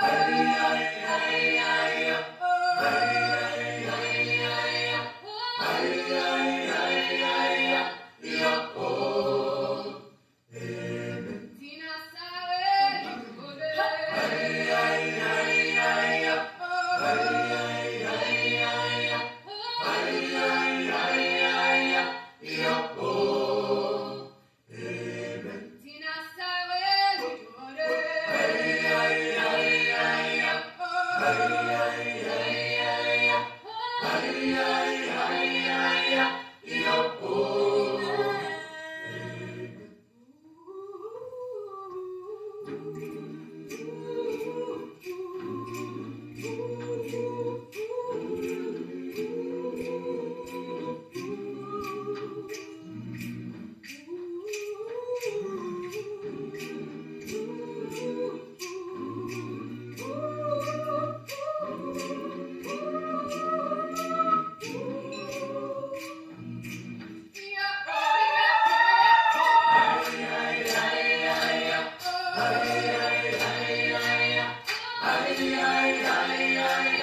Hari Hari Hari ay. ay, ay, ay, ay.